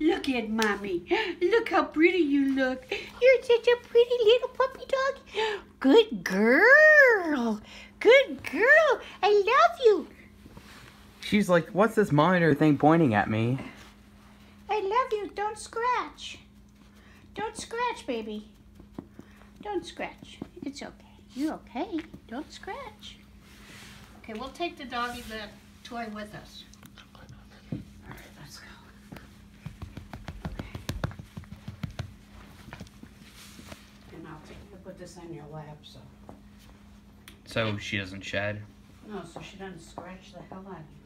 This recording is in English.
Look at mommy. Look how pretty you look. You're such a pretty little puppy dog. Good girl. Good girl. I love you. She's like, what's this monitor thing pointing at me? I love you. Don't scratch. Don't scratch, baby. Don't scratch. It's okay. You're okay. Don't scratch. Okay, we'll take the doggy the toy with us. Put this on your lap, so. So she doesn't shed. No, so she doesn't scratch the hell out of